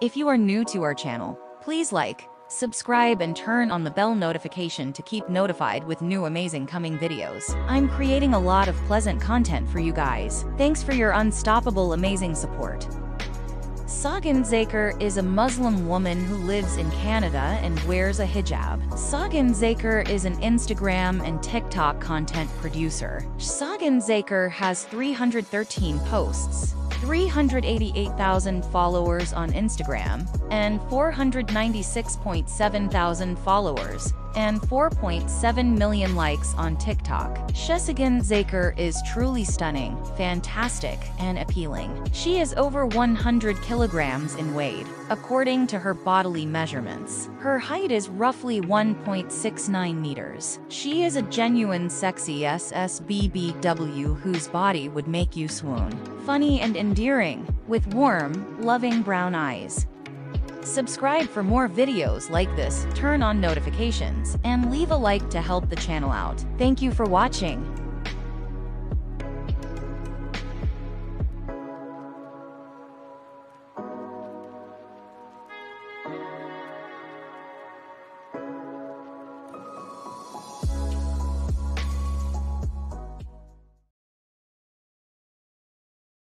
If you are new to our channel, please like, subscribe and turn on the bell notification to keep notified with new amazing coming videos. I'm creating a lot of pleasant content for you guys. Thanks for your unstoppable amazing support. Sogand Zaker is a Muslim woman who lives in Canada and wears a hijab. Sogand Zaker is an Instagram and TikTok content producer. Sogand Zaker has 313 posts, 388,000 followers on Instagram, and 496.7 thousand followers, and 4.7 million likes on TikTok. Shesigan Zaker is truly stunning, fantastic, and appealing. She is over 100 kilograms in weight, according to her bodily measurements. Her height is roughly 1.69 meters. She is a genuine sexy SSBBW whose body would make you swoon. Funny and endearing, with warm, loving brown eyes. Subscribe for more videos like this, turn on notifications, and leave a like to help the channel out. Thank you for watching.